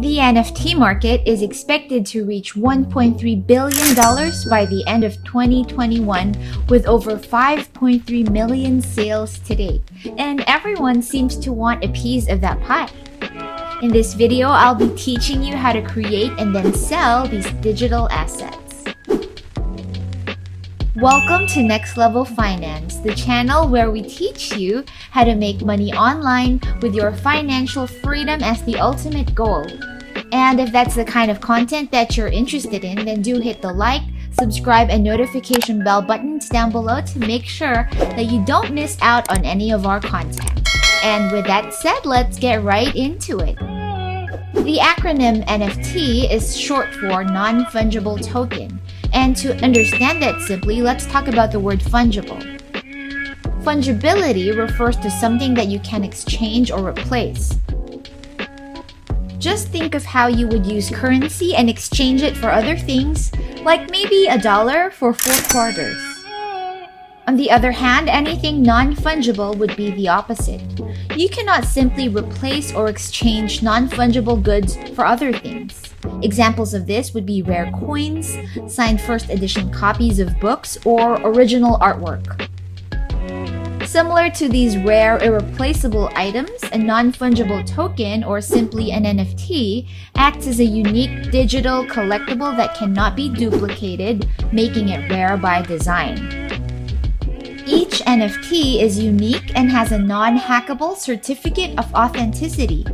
The NFT market is expected to reach $1.3 billion by the end of 2021 with over 5.3 million sales to date. And everyone seems to want a piece of that pie. In this video, I'll be teaching you how to create and then sell these digital assets. Welcome to Next Level Finance, the channel where we teach you how to make money online with your financial freedom as the ultimate goal. And if that's the kind of content that you're interested in, then do hit the like, subscribe, and notification bell buttons down below to make sure that you don't miss out on any of our content. And with that said, let's get right into it. The acronym NFT is short for Non Fungible Token. And to understand that simply, let's talk about the word fungible. Fungibility refers to something that you can exchange or replace. Just think of how you would use currency and exchange it for other things, like maybe a dollar for four quarters. On the other hand, anything non fungible would be the opposite. You cannot simply replace or exchange non fungible goods for other things. Examples of this would be rare coins, signed first edition copies of books, or original artwork. Similar to these rare, irreplaceable items, a non fungible token, or simply an NFT, acts as a unique digital collectible that cannot be duplicated, making it rare by design. Each NFT is unique and has a non hackable certificate of authenticity.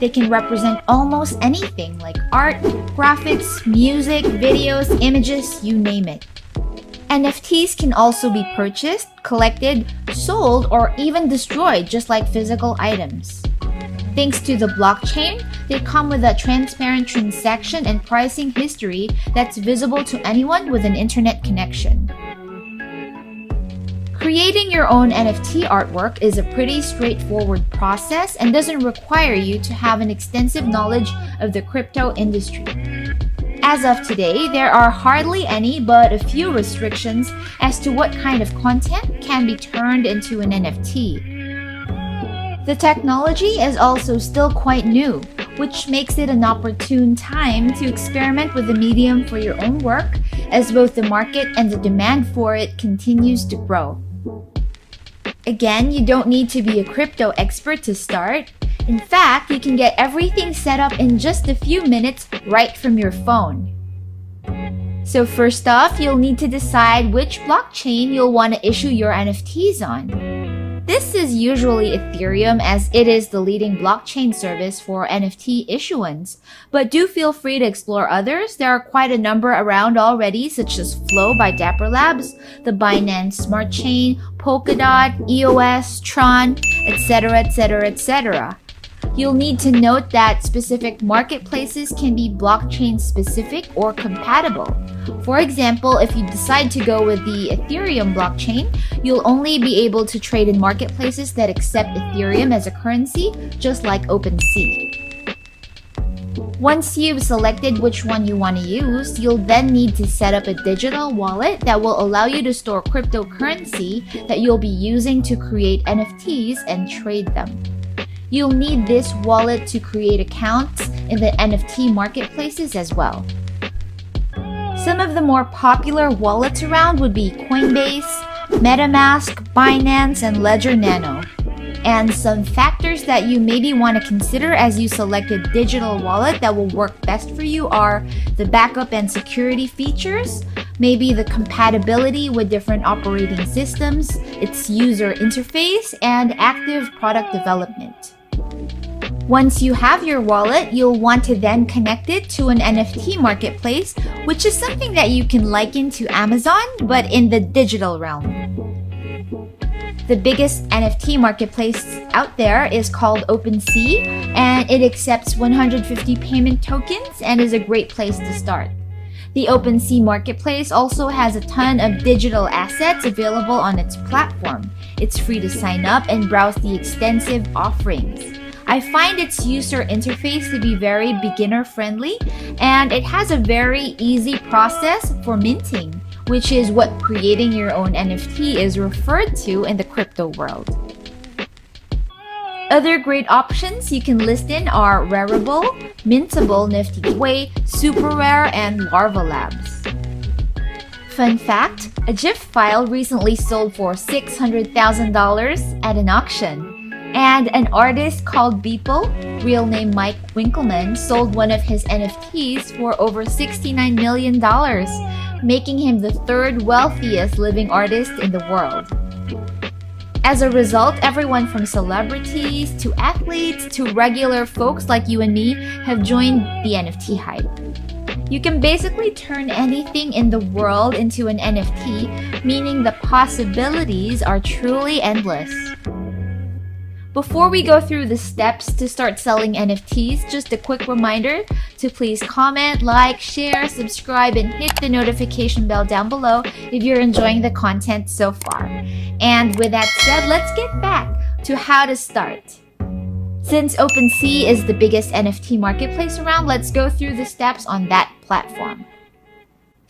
They can represent almost anything like art, graphics, music, videos, images, you name it. NFTs can also be purchased, collected, sold, or even destroyed just like physical items. Thanks to the blockchain, they come with a transparent transaction and pricing history that's visible to anyone with an internet connection. Creating your own NFT artwork is a pretty straightforward process and doesn't require you to have an extensive knowledge of the crypto industry. As of today, there are hardly any but a few restrictions as to what kind of content can be turned into an NFT. The technology is also still quite new, which makes it an opportune time to experiment with the medium for your own work as both the market and the demand for it continues to grow. Again, you don't need to be a crypto expert to start. In fact, you can get everything set up in just a few minutes right from your phone. So first off, you'll need to decide which blockchain you'll want to issue your NFTs on. This is usually Ethereum as it is the leading blockchain service for NFT issuance. But do feel free to explore others. There are quite a number around already, such as Flow by Dapper Labs, the Binance Smart Chain, Polkadot, EOS, Tron, etc., etc., etc. You'll need to note that specific marketplaces can be blockchain specific or compatible. For example, if you decide to go with the Ethereum blockchain, you'll only be able to trade in marketplaces that accept Ethereum as a currency, just like OpenSea. Once you've selected which one you want to use, you'll then need to set up a digital wallet that will allow you to store cryptocurrency that you'll be using to create NFTs and trade them. You'll need this wallet to create accounts in the NFT marketplaces as well. Some of the more popular wallets around would be Coinbase, MetaMask, Binance, and Ledger Nano. And some factors that you maybe want to consider as you select a digital wallet that will work best for you are the backup and security features, maybe the compatibility with different operating systems, its user interface, and active product development. Once you have your wallet, you'll want to then connect it to an NFT marketplace, which is something that you can liken to Amazon, but in the digital realm. The biggest NFT marketplace out there is called OpenSea, and it accepts 150 payment tokens and is a great place to start. The OpenSea marketplace also has a ton of digital assets available on its platform. It's free to sign up and browse the extensive offerings. I find its user interface to be very beginner friendly and it has a very easy process for minting, which is what creating your own NFT is referred to in the crypto world. Other great options you can list in are Rarible, Mintable, Nifty Way, Super Rare, and Larva Labs. Fun fact, a GIF file recently sold for $600,000 at an auction. And an artist called Beeple, real name Mike Winkelmann, sold one of his NFTs for over $69 million, making him the third wealthiest living artist in the world. As a result, everyone from celebrities to athletes to regular folks like you and me have joined the NFT hype. You can basically turn anything in the world into an NFT, meaning the possibilities are truly endless. Before we go through the steps to start selling NFTs, just a quick reminder to please comment, like, share, subscribe, and hit the notification bell down below if you're enjoying the content so far. And with that said, let's get back to how to start. Since OpenSea is the biggest NFT marketplace around, let's go through the steps on that platform.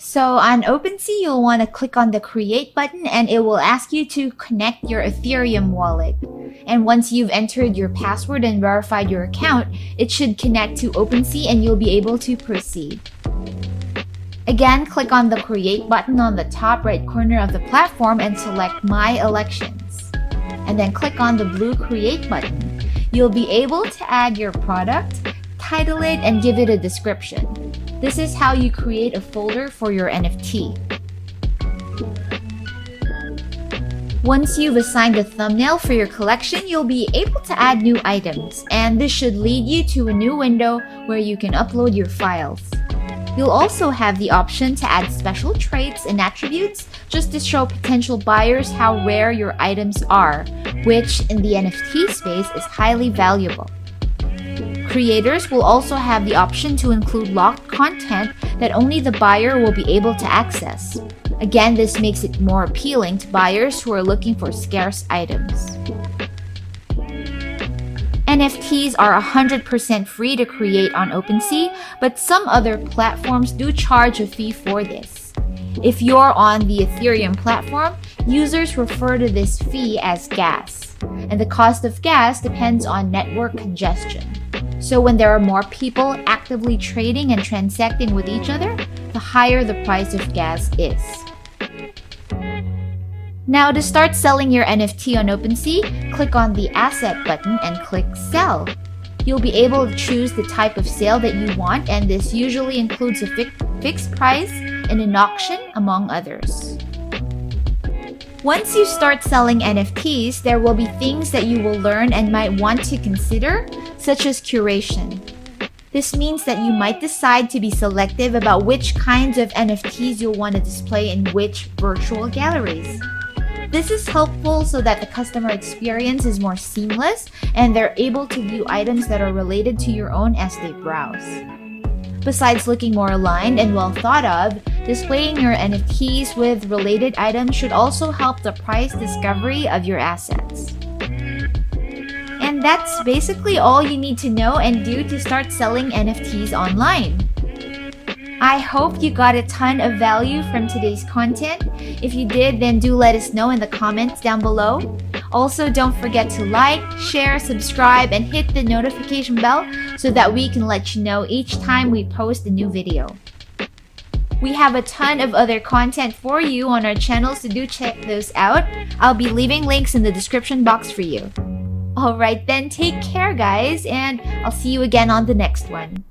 So on OpenSea, you'll want to click on the create button and it will ask you to connect your Ethereum wallet. And once you've entered your password and verified your account, it should connect to OpenSea and you'll be able to proceed. Again, click on the create button on the top right corner of the platform and select my collections. And then click on the blue create button. You'll be able to add your product, title it, and give it a description. This is how you create a folder for your NFT. Once you've assigned a thumbnail for your collection, you'll be able to add new items, and this should lead you to a new window where you can upload your files. You'll also have the option to add special traits and attributes just to show potential buyers how rare your items are, which in the NFT space is highly valuable. Creators will also have the option to include locked content that only the buyer will be able to access. Again, this makes it more appealing to buyers who are looking for scarce items. NFTs are 100% free to create on OpenSea, but some other platforms do charge a fee for this. If you're on the Ethereum platform, users refer to this fee as gas, and the cost of gas depends on network congestion. So when there are more people actively trading and transacting with each other, the higher the price of gas is. Now to start selling your NFT on OpenSea, click on the Asset button and click Sell. You'll be able to choose the type of sale that you want and this usually includes a fi fixed price and an auction among others. Once you start selling NFTs, there will be things that you will learn and might want to consider, such as curation. This means that you might decide to be selective about which kinds of NFTs you'll want to display in which virtual galleries. This is helpful so that the customer experience is more seamless and they're able to view items that are related to your own as they browse. Besides looking more aligned and well thought of, displaying your NFTs with related items should also help the price discovery of your assets. And that's basically all you need to know and do to start selling NFTs online. I hope you got a ton of value from today's content. If you did, then do let us know in the comments down below. Also, don't forget to like, share, subscribe, and hit the notification bell so that we can let you know each time we post a new video. We have a ton of other content for you on our channels, so do check those out. I'll be leaving links in the description box for you. Alright then, take care guys, and I'll see you again on the next one.